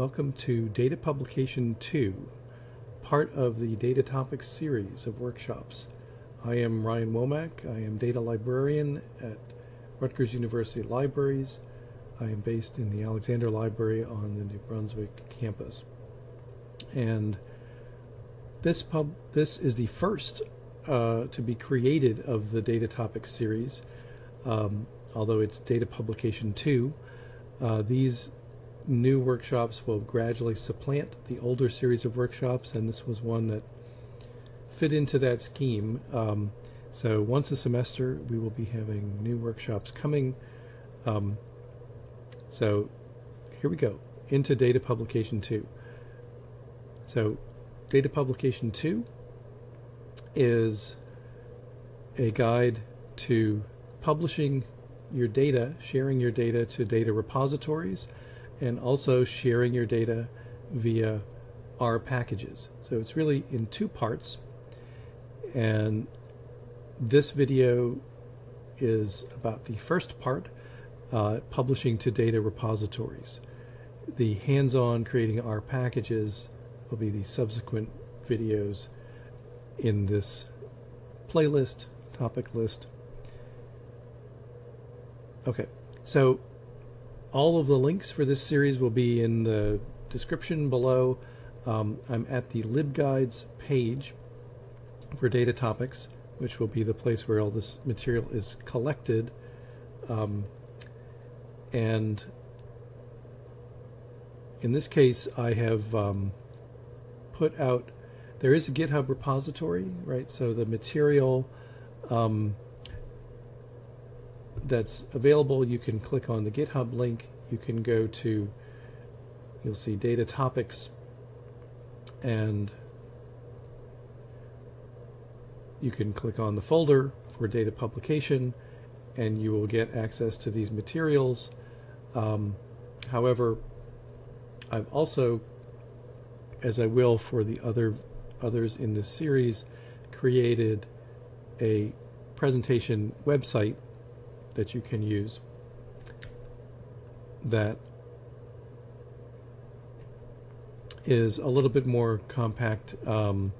Welcome to Data Publication 2, part of the Data Topics series of workshops. I am Ryan Womack. I am data librarian at Rutgers University Libraries. I am based in the Alexander Library on the New Brunswick campus. And this pub this is the first uh, to be created of the Data Topics series, um, although it's Data Publication 2. Uh, these new workshops will gradually supplant the older series of workshops, and this was one that fit into that scheme. Um, so once a semester, we will be having new workshops coming. Um, so here we go into data publication 2. So data publication 2 is a guide to publishing your data, sharing your data to data repositories, and also sharing your data via R packages. So it's really in two parts. And this video is about the first part, uh, publishing to data repositories. The hands-on creating R packages will be the subsequent videos in this playlist, topic list. Okay, so all of the links for this series will be in the description below. Um, I'm at the LibGuides page for data topics, which will be the place where all this material is collected. Um, and in this case, I have um, put out, there is a GitHub repository, right? So the material um, that's available, you can click on the GitHub link. You can go to, you'll see data topics, and you can click on the folder for data publication, and you will get access to these materials. Um, however, I've also, as I will for the other others in this series, created a presentation website that you can use that is a little bit more compact um,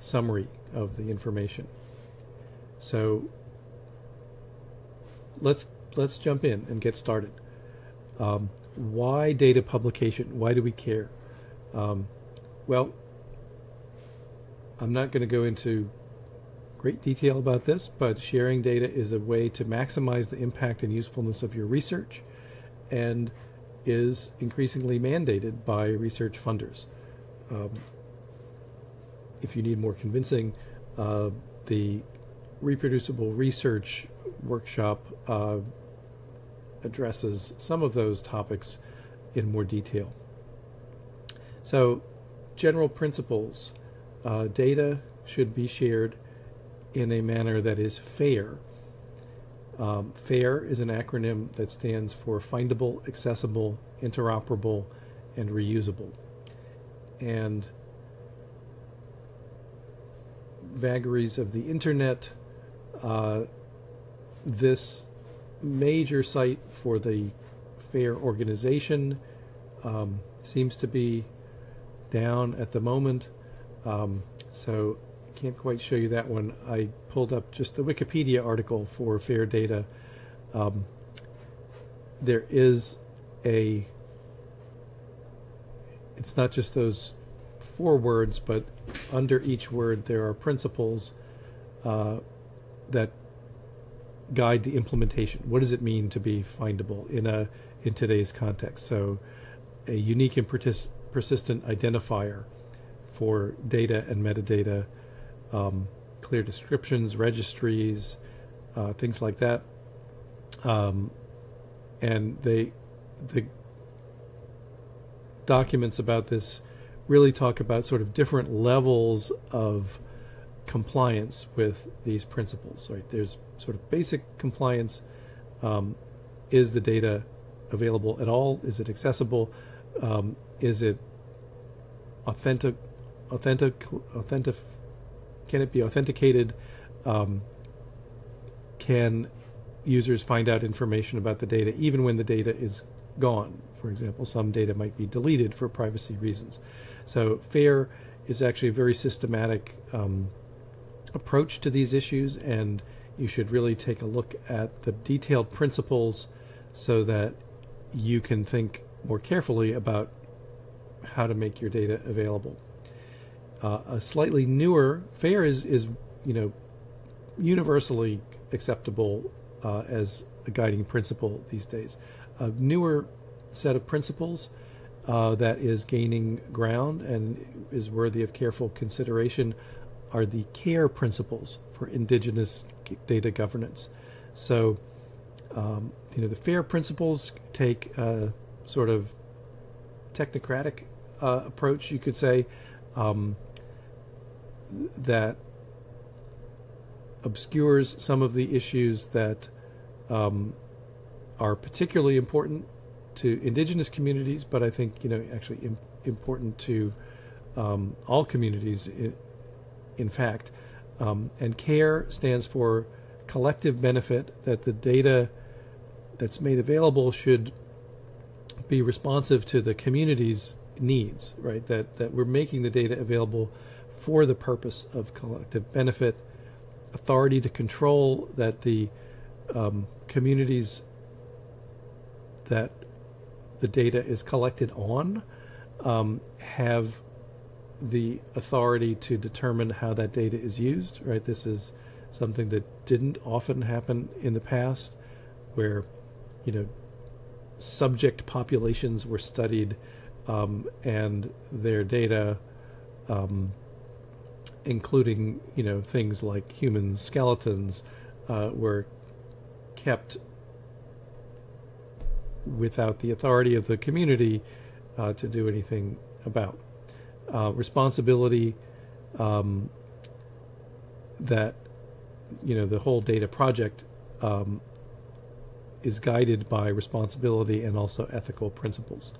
summary of the information. So let's let's jump in and get started. Um, why data publication? Why do we care? Um, well, I'm not going to go into great detail about this, but sharing data is a way to maximize the impact and usefulness of your research and is increasingly mandated by research funders. Um, if you need more convincing, uh, the reproducible research workshop uh, addresses some of those topics in more detail. So, general principles uh, data should be shared in a manner that is fair. Um, FAIR is an acronym that stands for Findable, Accessible, Interoperable, and Reusable. And vagaries of the internet, uh, this major site for the FAIR organization um, seems to be down at the moment. Um, so can't quite show you that one. I pulled up just the Wikipedia article for fair data. Um, there is a, it's not just those four words, but under each word there are principles uh, that guide the implementation. What does it mean to be findable in a in today's context? So, a unique and persistent identifier for data and metadata um, clear descriptions, registries, uh, things like that. Um, and they, the documents about this really talk about sort of different levels of compliance with these principles. Right? There's sort of basic compliance. Um, is the data available at all? Is it accessible? Um, is it authentic, authentic, authentic, can it be authenticated? Um, can users find out information about the data even when the data is gone. For example, some data might be deleted for privacy reasons. So FAIR is actually a very systematic um, approach to these issues, and you should really take a look at the detailed principles so that you can think more carefully about how to make your data available. Uh, a slightly newer FAIR is, is you know universally acceptable uh, as a guiding principle these days. A newer set of principles uh, that is gaining ground and is worthy of careful consideration are the CARE principles for indigenous data governance. So, um, you know, the FAIR principles take a sort of technocratic uh, approach, you could say, um, that obscures some of the issues that um, are particularly important to indigenous communities, but I think you know actually Im- important to um, all communities. In, in fact, um, and CARE stands for collective benefit. That the data that's made available should be responsive to the community's needs. Right. That that we're making the data available for the purpose of collective benefit, authority to control. That the um, communities that the data is collected on um, have the authority to determine how that data is used, right? This is something that didn't often happen in the past, where, you know, subject populations were studied um, and their data, um, including, you know, things like human skeletons, uh, were kept without the authority of the community uh, to do anything about. Uh, responsibility um, that you know the whole data project um, is guided by responsibility and also ethical principles.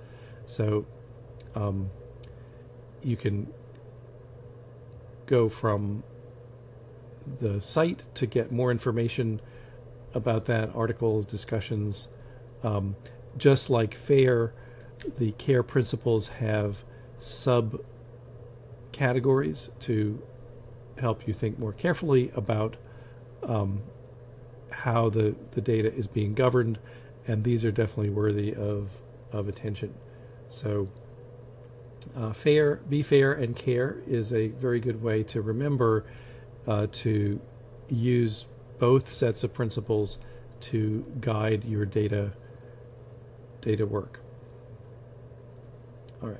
So um, you can go from the site to get more information about that, articles, discussions. Um, just like FAIR, the CARE principles have sub categories to help you think more carefully about um, how the, the data is being governed, and these are definitely worthy of, of attention. So, uh, fair, be fair, and care is a very good way to remember uh, to use both sets of principles to guide your data data work. All right.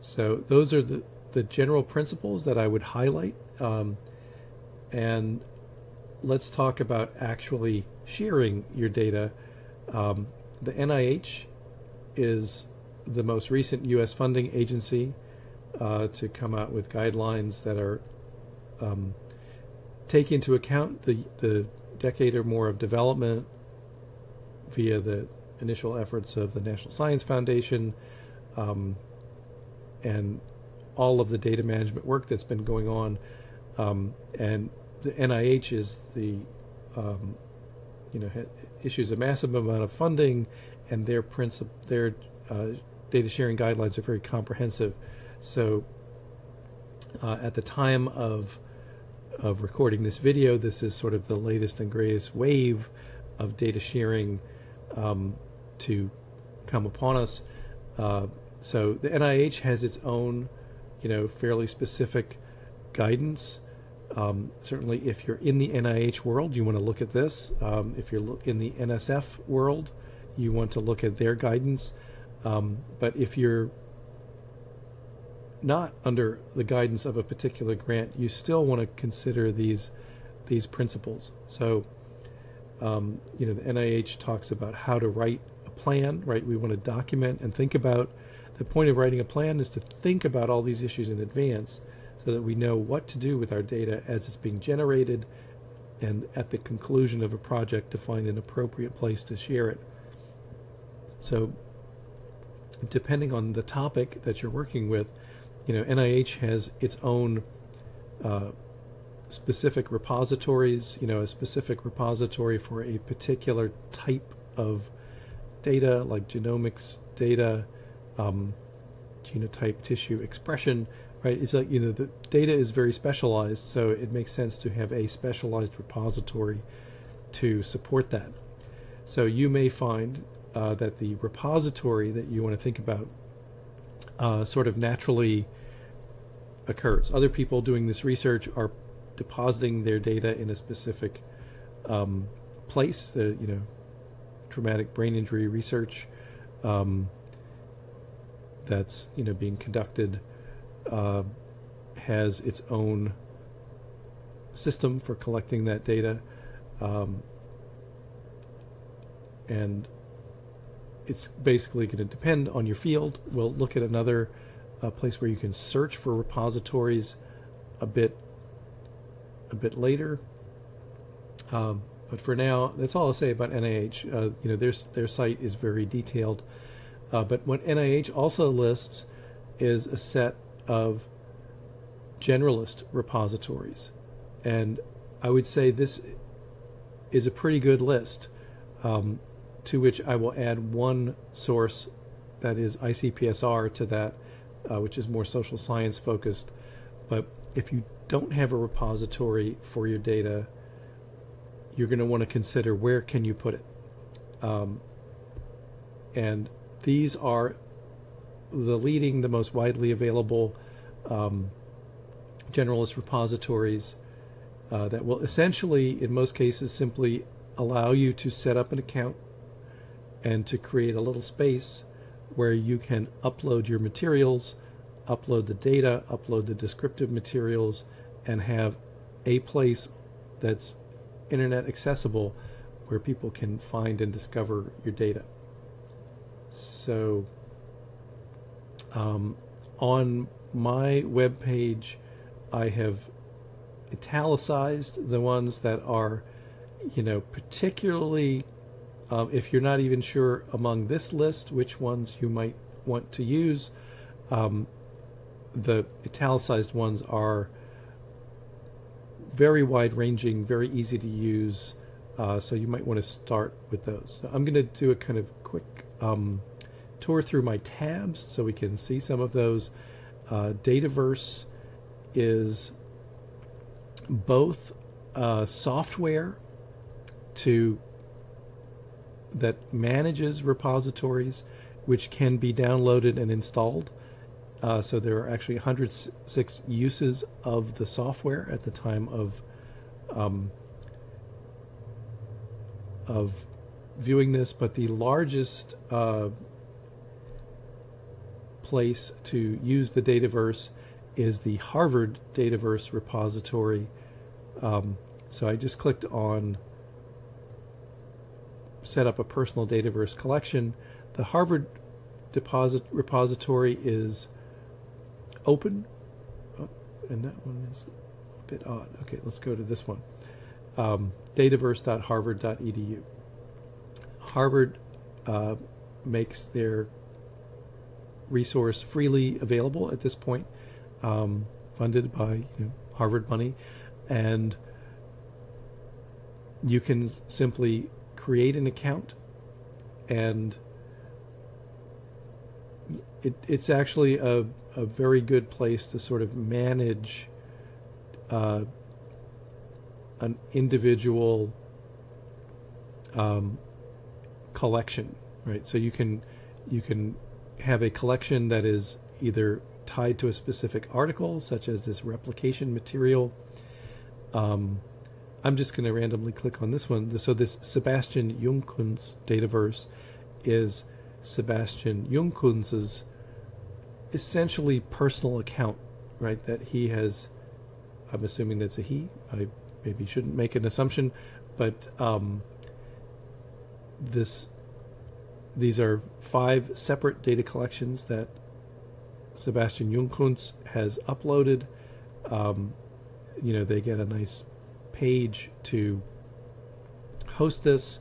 So those are the, the general principles that I would highlight. Um, and let's talk about actually sharing your data. Um, the NIH is the most recent U.S. funding agency uh, to come out with guidelines that are um, take into account the, the decade or more of development via the initial efforts of the National Science Foundation um, and all of the data management work that's been going on. Um, and the NIH is the, um, you know, issues a massive amount of funding, and their princip- their uh, data sharing guidelines are very comprehensive. So, uh, at the time of of recording this video, this is sort of the latest and greatest wave of data sharing um, to come upon us. Uh, so the NIH has its own, you know, fairly specific guidance. Um, certainly, if you're in the NIH world, you want to look at this. Um, if you're in the NSF world, you want to look at their guidance. Um, but if you're not under the guidance of a particular grant, you still want to consider these these principles. So um, you know, the NIH talks about how to write a plan, right? We want to document and think about. The point of writing a plan is to think about all these issues in advance so that we know what to do with our data as it's being generated and at the conclusion of a project to find an appropriate place to share it. So, depending on the topic that you're working with, you know, NIH has its own uh, specific repositories, you know, a specific repository for a particular type of data, like genomics data, um, genotype tissue expression, right? It's like, you know, the data is very specialized, so it makes sense to have a specialized repository to support that. So you may find uh, that the repository that you want to think about uh, sort of naturally occurs. Other people doing this research are depositing their data in a specific um, place. The you know, traumatic brain injury research um, that's you know being conducted uh, has its own system for collecting that data, um, and it's basically going to depend on your field. We'll look at another uh, place where you can search for repositories a bit a bit later. Um, but for now, that's all I'll say about NIH. Uh, you know, their their site is very detailed. Uh, but what NIH also lists is a set of generalist repositories, and I would say this is a pretty good list. Um, to which I will add one source that is ICPSR to that, uh, which is more social science focused. But if you don't have a repository for your data, you're going to want to consider where can you put it. Um, and these are the leading, the most widely available um, generalist repositories uh, that will essentially, in most cases, simply allow you to set up an account and to create a little space where you can upload your materials, upload the data, upload the descriptive materials, and have a place that's internet accessible where people can find and discover your data. So, um, on my web page, I have italicized the ones that are, you know, particularly um, if you're not even sure among this list which ones you might want to use, um, the italicized ones are very wide ranging, very easy to use. Uh, so you might want to start with those. So I'm going to do a kind of quick um, tour through my tabs so we can see some of those. Uh, Dataverse is both uh, software to that manages repositories which can be downloaded and installed. Uh, so there are actually 106 uses of the software at the time of um, of viewing this, but the largest uh, place to use the Dataverse is the Harvard Dataverse repository. Um, so I just clicked on set up a personal Dataverse collection. The Harvard deposit repository is open, oh, and that one is a bit odd. Okay, let's go to this one. Um, dataverse.harvard.edu. Harvard uh, makes their resource freely available at this point, um, funded by you know, Harvard money, and you can simply create an account and it, it's actually a, a very good place to sort of manage uh, an individual um, collection, right? So you can you can have a collection that is either tied to a specific article, such as this replication material, um, I'm just going to randomly click on this one. So this Sebastian Jungkunz dataverse is Sebastian Jungkunz's essentially personal account, right? That he has. I'm assuming that's a he. I maybe shouldn't make an assumption, but um, this these are five separate data collections that Sebastian Jungkunz has uploaded. Um, you know, they get a nice page to host this,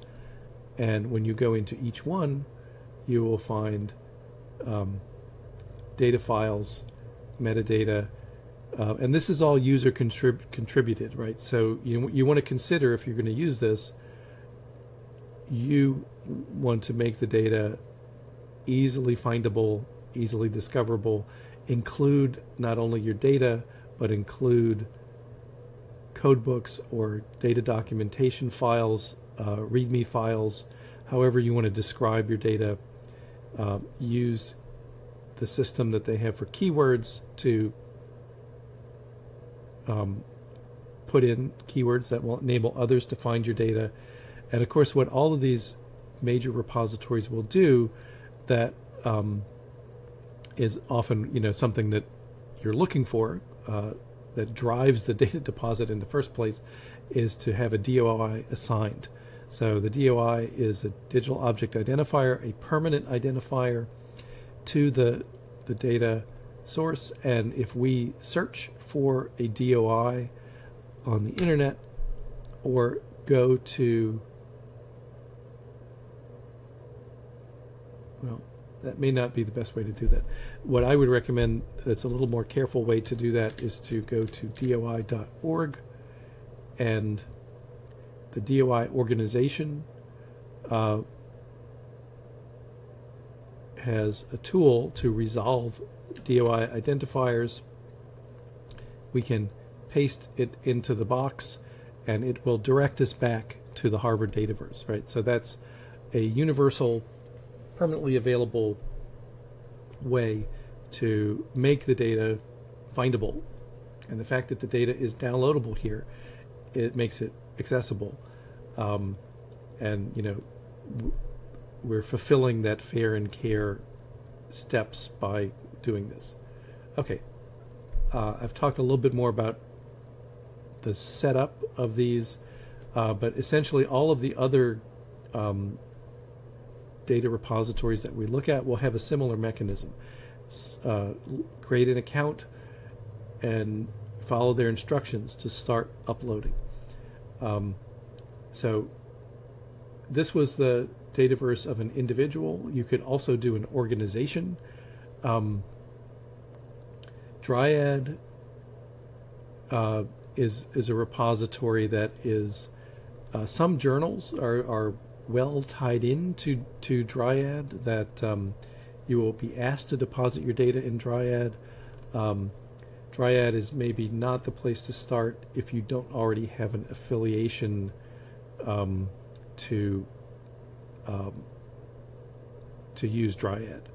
and when you go into each one, you will find um, data files, metadata, Uh, and this is all user contrib- contributed, right? So you you want to consider if you're going to use this, you want to make the data easily findable, easily discoverable, include not only your data, but include code books or data documentation files, uh, README files, however you want to describe your data. Uh, use the system that they have for keywords to um, put in keywords that will enable others to find your data. And of course, what all of these major repositories will do that um, is often you know something that you're looking for uh, that drives the data deposit in the first place is to have a DOI assigned. So the DOI is a digital object identifier, a permanent identifier to the the data source. And if we search for a DOI on the internet or go to well, that may not be the best way to do that. What I would recommend that's a little more careful way to do that is to go to doi.org and the DOI organization uh, has a tool to resolve DOI identifiers. We can paste it into the box and it will direct us back to the Harvard Dataverse, right? So that's a universal permanently available way to make the data findable. And the fact that the data is downloadable here, it makes it accessible. Um, and, you know, we're fulfilling that fair and care steps by doing this. Okay, uh, I've talked a little bit more about the setup of these, uh, but essentially all of the other um, data repositories that we look at will have a similar mechanism. Uh, create an account and follow their instructions to start uploading. Um, so this was the Dataverse of an individual. You could also do an organization. Um, Dryad uh, is is a repository that is uh, some journals are, are well tied into to Dryad that um, you will be asked to deposit your data in Dryad. Um, Dryad is maybe not the place to start if you don't already have an affiliation um, to um, to use Dryad.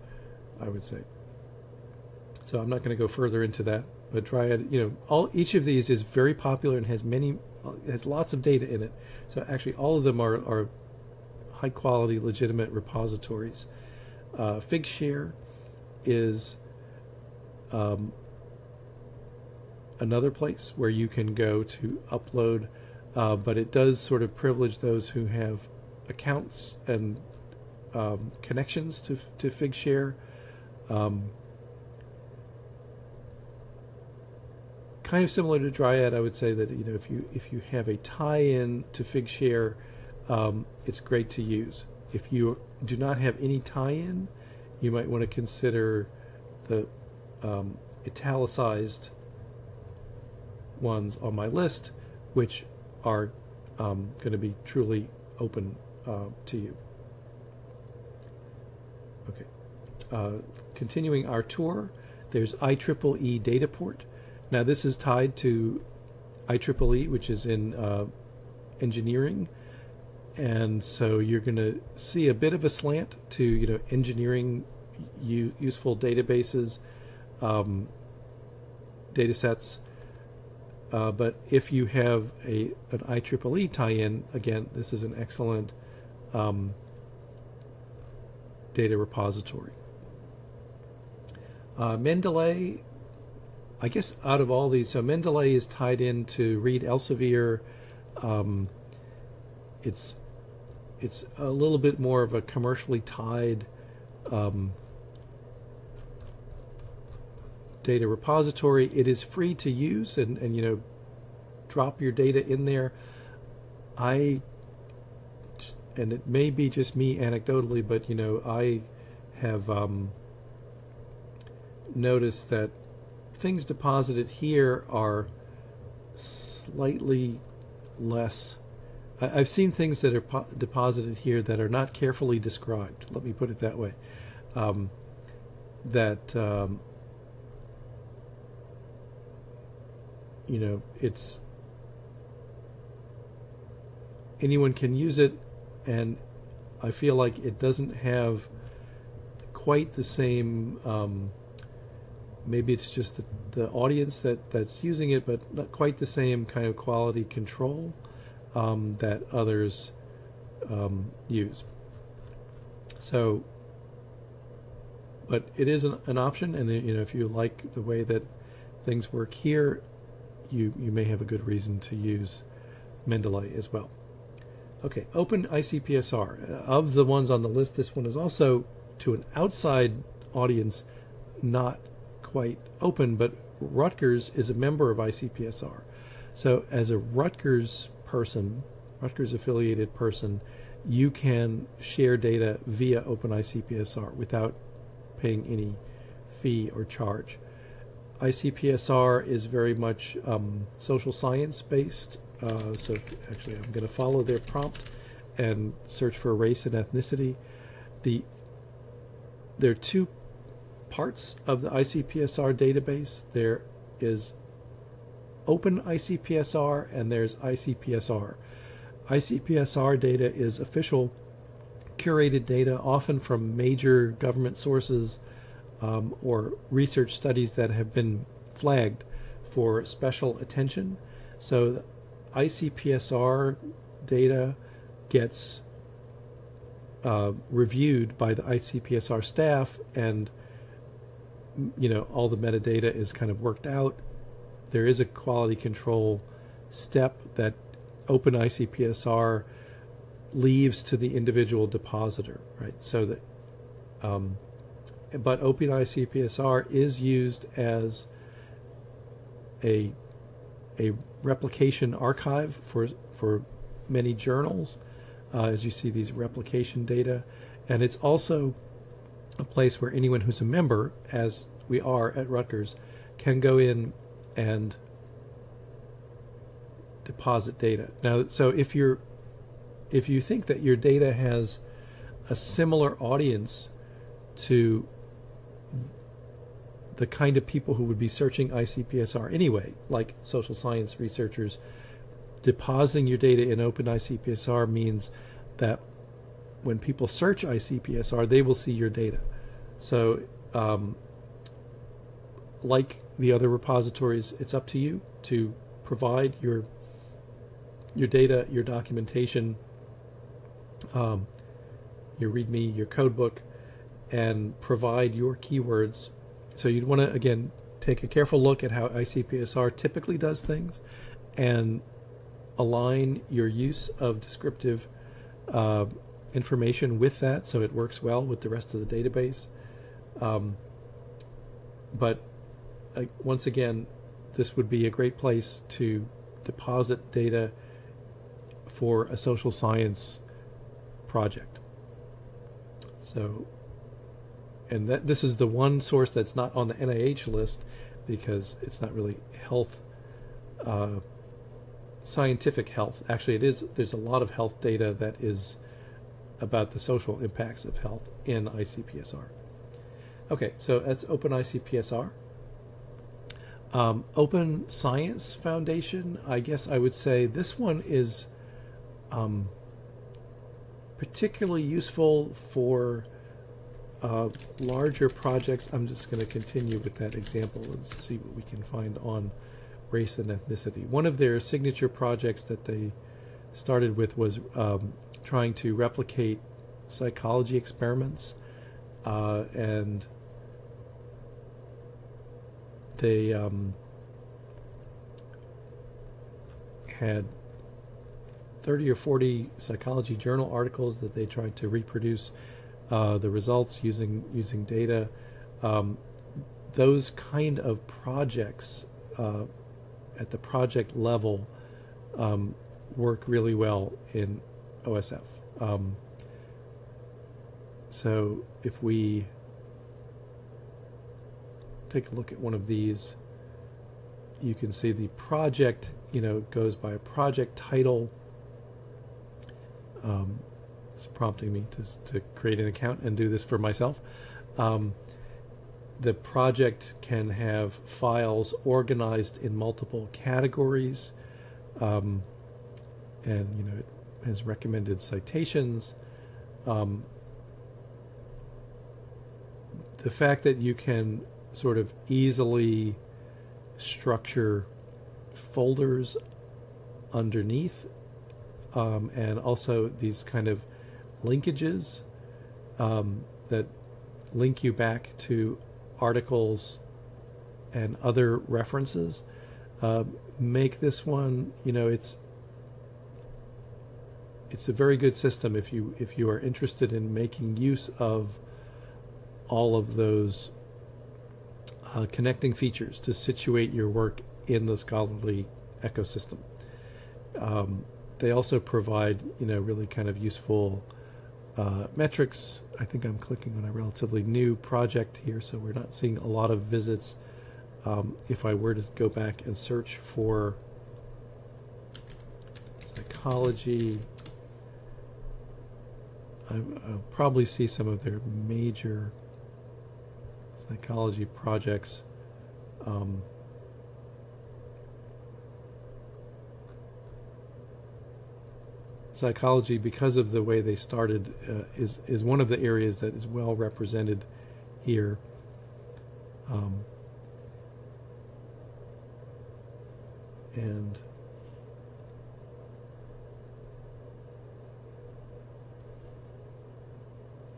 I would say. So I'm not going to go further into that. But Dryad, you know, all each of these is very popular and has many has lots of data in it. So actually, all of them are are high quality, legitimate repositories. Uh, Figshare is um, another place where you can go to upload, uh, but it does sort of privilege those who have accounts and um, connections to to Figshare. Um, kind of similar to Dryad, I would say that you know if you if you have a tie-in to Figshare um, it's great to use. If you do not have any tie-in, you might want to consider the um, italicized ones on my list, which are um, going to be truly open uh, to you. Okay. Uh, continuing our tour, there's IEEE Dataport. Now this is tied to IEEE, which is in uh, engineering and so you're going to see a bit of a slant to you know engineering u- useful databases, um, data sets. Uh, but if you have a an IEEE tie-in, again, this is an excellent um, data repository. Uh, Mendeley, I guess out of all these, so Mendeley is tied into Reed Elsevier. Um, it's it's a little bit more of a commercially tied um, data repository. It is free to use and, and you know drop your data in there. I and it may be just me anecdotally, but you know I have um, noticed that things deposited here are slightly less. I, I've seen things that are po- deposited here that are not carefully described. Let me put it that way. Um, that um, you know, it's anyone can use it, and I feel like it doesn't have quite the same. Um, maybe it's just the, the audience that, that's using it, but not quite the same kind of quality control um, that others um, use. So, but it is an, an option, and you know if you like the way that things work here, you you may have a good reason to use Mendeley as well. Okay, Open ICPSR. Of the ones on the list, this one is also to an outside audience, not quite open, but Rutgers is a member of ICPSR. So, as a Rutgers person, Rutgers affiliated person, you can share data via OpenICPSR without paying any fee or charge. ICPSR is very much um, social science based. Uh, so actually, I'm going to follow their prompt and search for race and ethnicity. The there are two parts of the ICPSR database. There is Open ICPSR and there's ICPSR. ICPSR data is official curated data, often from major government sources um, or research studies that have been flagged for special attention. So, ICPSR data gets uh, reviewed by the ICPSR staff and you know all the metadata is kind of worked out. There is a quality control step that Open ICPSR leaves to the individual depositor, right? So that, um, but Open ICPSR is used as a a replication archive for for many journals, uh, as you see these replication data, and it's also a place where anyone who's a member, as we are at Rutgers, can go in and deposit data. Now, so if you're if you think that your data has a similar audience to the kind of people who would be searching ICPSR anyway, like social science researchers, depositing your data in Open ICPSR means that when people search ICPSR, they will see your data. So, um, like the other repositories, it's up to you to provide your your data, your documentation, um, your README, your codebook, and provide your keywords. So you'd want to again take a careful look at how ICPSR typically does things, and align your use of descriptive uh, information with that so it works well with the rest of the database. Um, but uh, once again, this would be a great place to deposit data for a social science project. So, and that this is the one source that's not on the NIH list because it's not really health, uh, scientific health. Actually, it is. There's a lot of health data that is about the social impacts of health in ICPSR. Okay, so that's Open ICPSR. Um, Open Science Foundation, I guess I would say this one is um, particularly useful for uh, larger projects. I'm just going to continue with that example and see what we can find on race and ethnicity. One of their signature projects that they started with was um, trying to replicate psychology experiments uh, and they um, had 30 or 40 psychology journal articles that they tried to reproduce uh, the results using using data. Um, those kind of projects uh, at the project level um, work really well in OSF. Um, so if we take a look at one of these, you can see the project, you know, goes by a project title. Um, it's prompting me to, to create an account and do this for myself. Um, the project can have files organized in multiple categories, um, and you know it has recommended citations. Um, the fact that you can sort of easily structure folders underneath um, and also these kind of linkages um, that link you back to articles and other references. Uh, make this one you know it's it's a very good system if you if you are interested in making use of all of those uh, connecting features to situate your work in the scholarly ecosystem. Um, they also provide, you know, really kind of useful uh, metrics. I think I'm clicking on a relatively new project here, so we're not seeing a lot of visits. Um, if I were to go back and search for psychology, I, will probably see some of their major psychology projects. Um, psychology, because of the way they started, uh, is is one of the areas that is well represented here. Um, and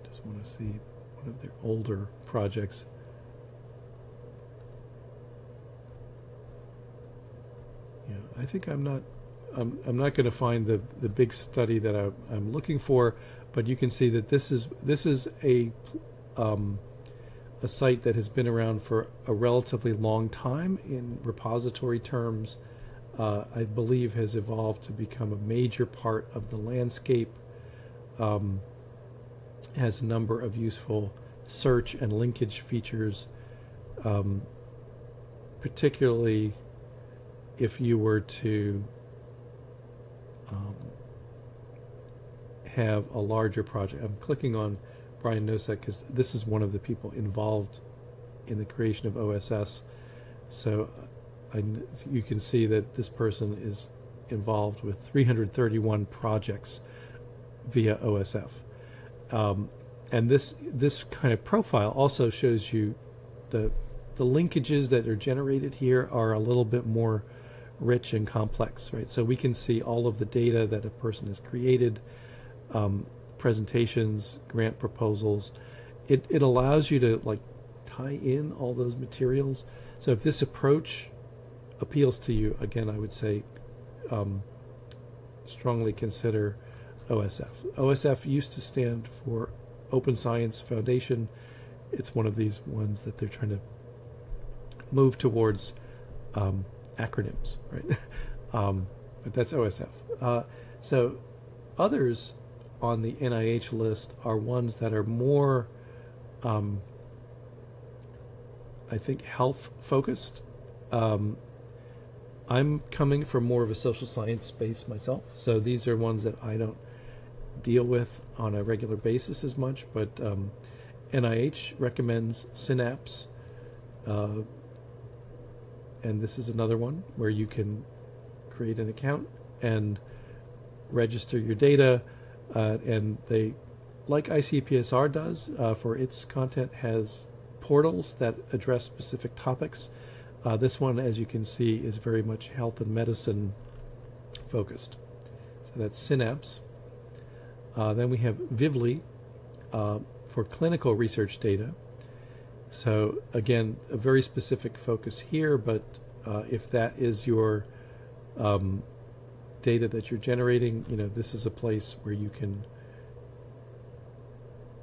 just want to see one of their older projects. I think I'm not I'm, I'm not going to find the, the big study that I, I'm looking for, but you can see that this is this is a um, a site that has been around for a relatively long time in repository terms. Uh, I believe has evolved to become a major part of the landscape. Um, has a number of useful search and linkage features, um, particularly if you were to um, have a larger project. I'm clicking on Brian Nosek because this is one of the people involved in the creation of OSF. So I, you can see that this person is involved with 331 projects via OSF. Um, and this this kind of profile also shows you the the linkages that are generated here are a little bit more rich and complex, right? So we can see all of the data that a person has created, um, presentations, grant proposals. It, it allows you to like tie in all those materials. So if this approach appeals to you, again, I would say um, strongly consider OSF. OSF used to stand for Open Science Foundation. It's one of these ones that they're trying to move towards um, acronyms, right? um, but that's OSF. Uh, so others on the NIH list are ones that are more, um, I think, health focused. Um, I'm coming from more of a social science space myself, so these are ones that I don't deal with on a regular basis as much. But um, NIH recommends Synapse. Uh, and this is another one where you can create an account and register your data uh, and they like icpsr does uh, for its content has portals that address specific topics. Uh, this one as you can see is very much health and medicine focused. So that's synapse. Uh, then we have vivli uh, for clinical research data so again, a very specific focus here, but uh, if that is your um, data that you're generating, you know, this is a place where you can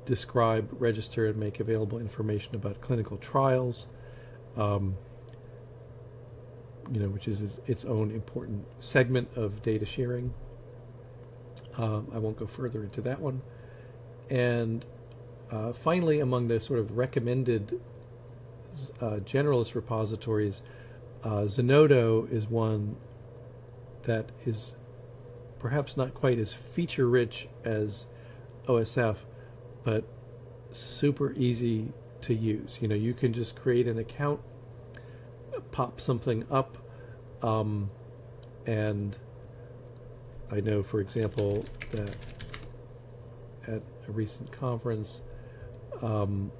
describe, register, and make available information about clinical trials, um, you know, which is its own important segment of data sharing. Um, I won't go further into that one. And uh, finally, among the sort of recommended uh, generalist repositories, Uh, Zenodo is one that is perhaps not quite as feature rich as OSF, but super easy to use. You know, you can just create an account, pop something up, um, and I know, for example, that at a recent conference, um,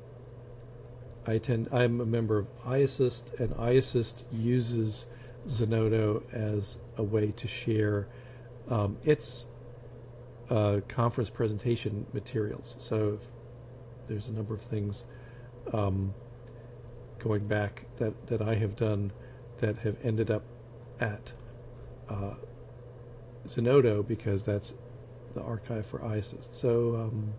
I attend. I'm a member of IASSIST, and IASSIST uses Zenodo as a way to share um, its uh, conference presentation materials. So there's a number of things um, going back that, that I have done that have ended up at uh, Zenodo because that's the archive for IASSIST. So um,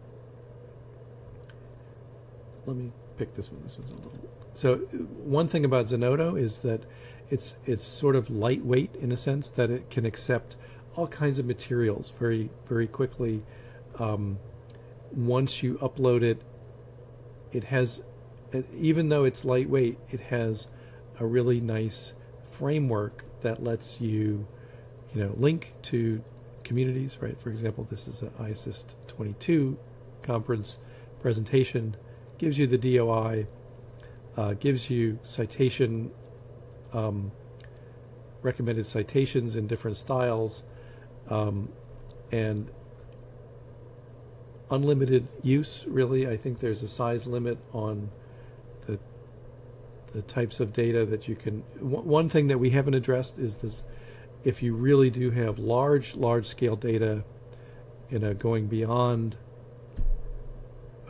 let me pick this one. This one's a little. So one thing about Zenodo is that it's it's sort of lightweight in a sense that it can accept all kinds of materials very very quickly. Um, once you upload it, it has, even though it's lightweight, it has a really nice framework that lets you, you know, link to communities. Right. For example, this is an IASSIST 22 conference presentation. Gives you the DOI. Uh, gives you citation um, recommended citations in different styles, um, and unlimited use. Really, I think there's a size limit on the the types of data that you can. one thing that we haven't addressed is this: if you really do have large, large scale data, you know, going beyond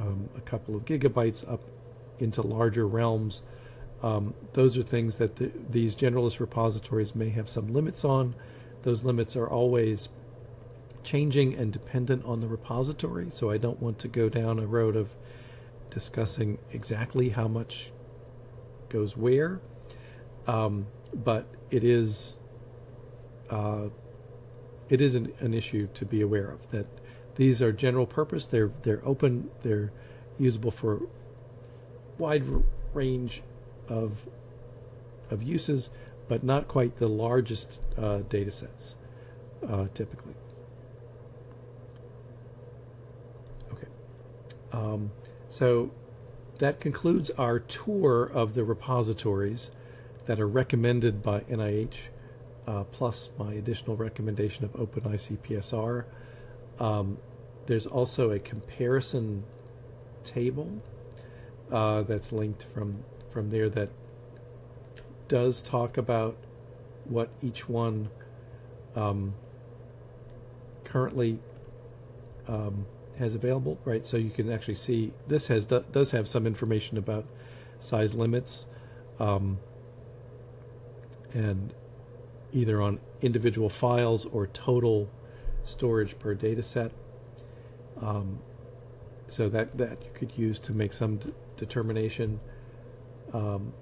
um, a couple of gigabytes up into larger realms um, those are things that the, these generalist repositories may have some limits on. Those limits are always changing and dependent on the repository, so I don't want to go down a road of discussing exactly how much goes where. Um, but it is uh, it is an, an, issue to be aware of that these are general purpose. They're they're open. They're usable for wide range of of uses, but not quite the largest uh, data sets uh, typically. Okay, um, so that concludes our tour of the repositories that are recommended by NIH, uh, plus my additional recommendation of OpenICPSR. Um, there's also a comparison table uh, that's linked from from there that does talk about what each one um, currently um, has available, right? So you can actually see this has does have some information about size limits, um, and either on individual files or total storage per data set. Um, so that that you could use to make some determination. Um,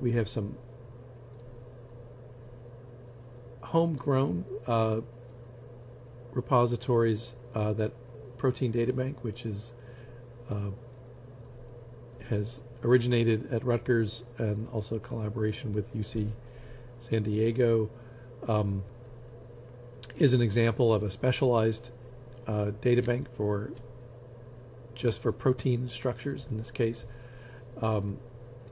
we have some homegrown uh, repositories uh, that Protein Data Bank, which is uh, has originated at Rutgers and also collaboration with UC San Diego, um, is an example of a specialized uh, data bank for just for protein structures in this case. Um,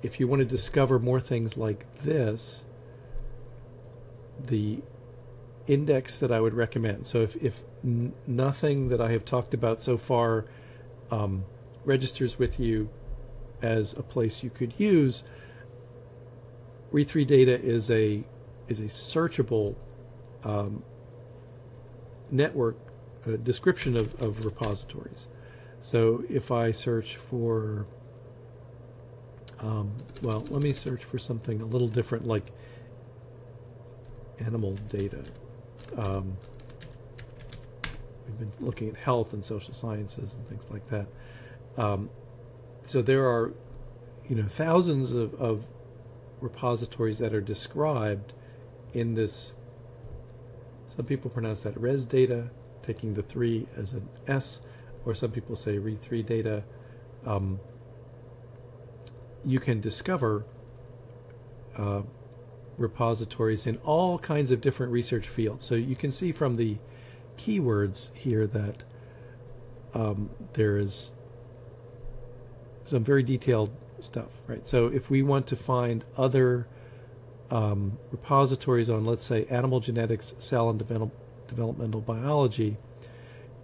if you want to discover more things like this, the index that I would recommend. So if, if nothing that I have talked about so far um, registers with you as a place you could use, Re3Data is a is a searchable um, network uh, description of, of repositories. So if I search for um, well, let me search for something a little different, like animal data. Um, we've been looking at health and social sciences and things like that. Um, so there are, you know, thousands of, of repositories that are described in this. Some people pronounce that res data, taking the three as an S, or some people say read 3 data. Um, you can discover uh, repositories in all kinds of different research fields. So you can see from the keywords here that um, there is some very detailed stuff, right? So if we want to find other um, repositories on, let's say, animal genetics, cell and develop, developmental biology,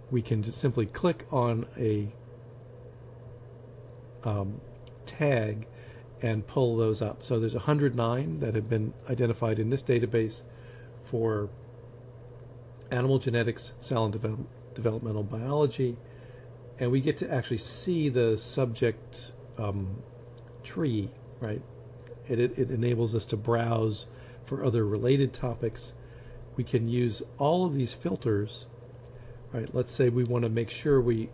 we can just simply click on a um, tag and pull those up. So there's 109 that have been identified in this database for animal genetics, cell and develop, developmental biology, and we get to actually see the subject um, tree, right? It, it, it enables us to browse for other related topics. We can use all of these filters, right? Let's say we want to make sure we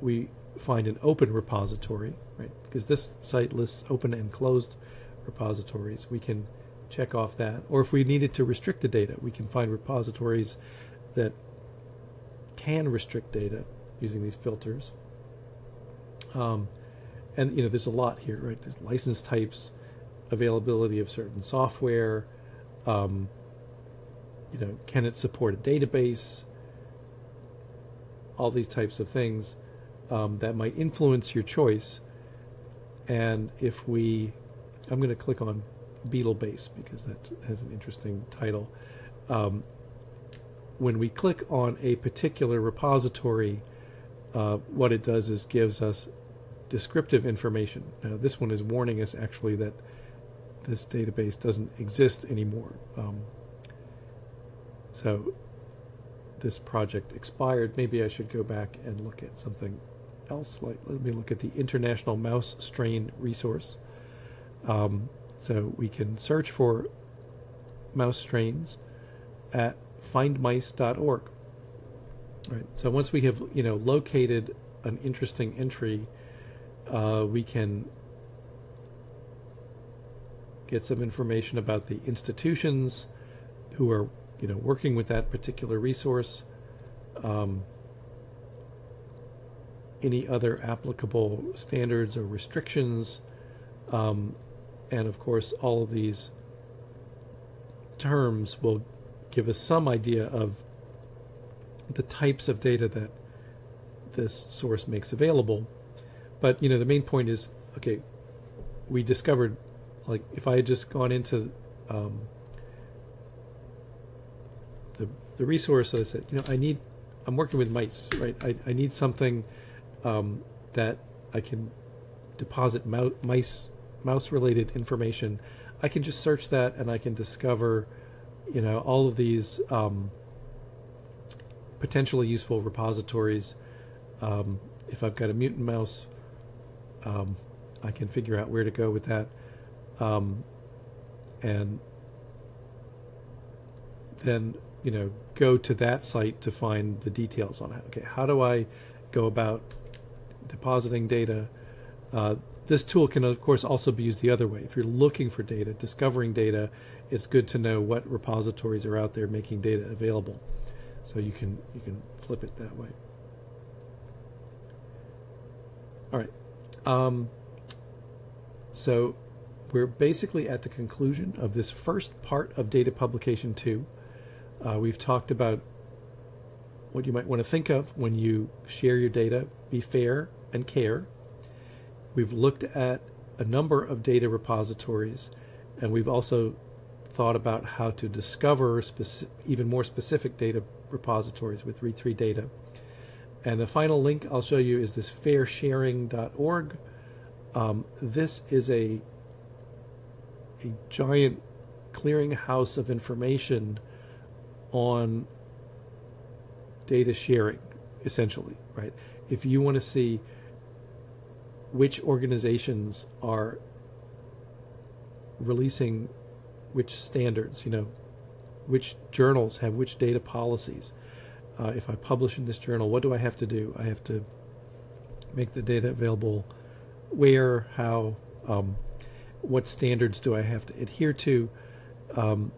we find an open repository, right? Because this site lists open and closed repositories. We can check off that. Or if we needed to restrict the data, we can find repositories that can restrict data using these filters. Um, and you know, there's a lot here, right? There's license types, availability of certain software. Um, you know, can it support a database? All these types of things um, that might influence your choice. And if we, I'm going to click on Beetlebase because that has an interesting title. Um, when we click on a particular repository, uh, what it does is gives us descriptive information. Now, this one is warning us actually that this database doesn't exist anymore. Um, so this project expired. Maybe I should go back and look at something else. Like, let me look at the International Mouse Strain Resource. Um, so we can search for mouse strains at findmice.org. Right. So once we have you know located an interesting entry, uh, we can get some information about the institutions who are you know working with that particular resource. Um, any other applicable standards or restrictions, um, and of course, all of these terms will give us some idea of the types of data that this source makes available. But you know, the main point is, okay, we discovered, like, if I had just gone into um, the the resource, I said, you know, I need, I'm working with mice, right? I, I need something um, that I can deposit mou- mice mouse related information. I can just search that and I can discover, you know, all of these um, potentially useful repositories. Um, if I've got a mutant mouse, um, I can figure out where to go with that, um, and then you know go to that site to find the details on it. Okay, how do I go about depositing data. Uh, this tool can, of course, also be used the other way. If you're looking for data, discovering data, it's good to know what repositories are out there making data available. So you can you can flip it that way. All right. Um, so we're basically at the conclusion of this first part of data publication two. Uh, we've talked about what you might want to think of when you share your data. Be fair and care. We've looked at a number of data repositories, and we've also thought about how to discover even more specific data repositories with Re3 data. And the final link I'll show you is this fairsharing.org. Um, this is a a giant clearinghouse of information on data sharing, essentially, right? If you want to see which organizations are releasing which standards, you know, which journals have which data policies. Uh, if I publish in this journal, what do I have to do? I have to make the data available where, how, um, what standards do I have to adhere to? Um,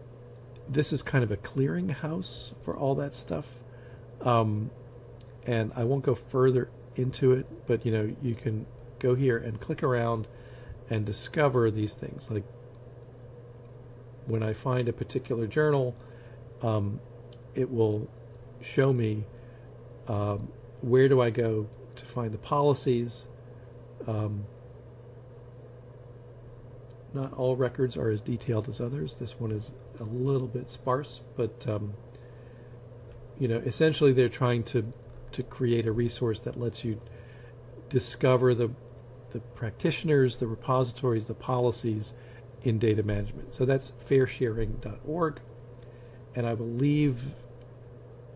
this is kind of a clearinghouse for all that stuff. Um, and I won't go further into it, but you know, you can go here and click around and discover these things like when I find a particular journal, um, it will show me um, where do I go to find the policies. Um, not all records are as detailed as others. This one is a little bit sparse, but um, you know, essentially they're trying to to create a resource that lets you discover the the practitioners, the repositories, the policies in data management. So that's fairsharing.org, and I will leave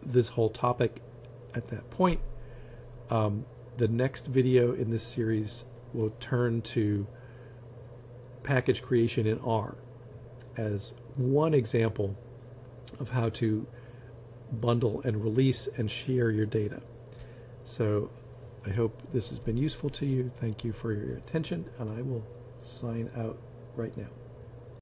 this whole topic at that point. Um, the next video in this series will turn to package creation in R as one example of how to bundle and release and share your data. So I hope this has been useful to you. Thank you for your attention, and I will sign out right now.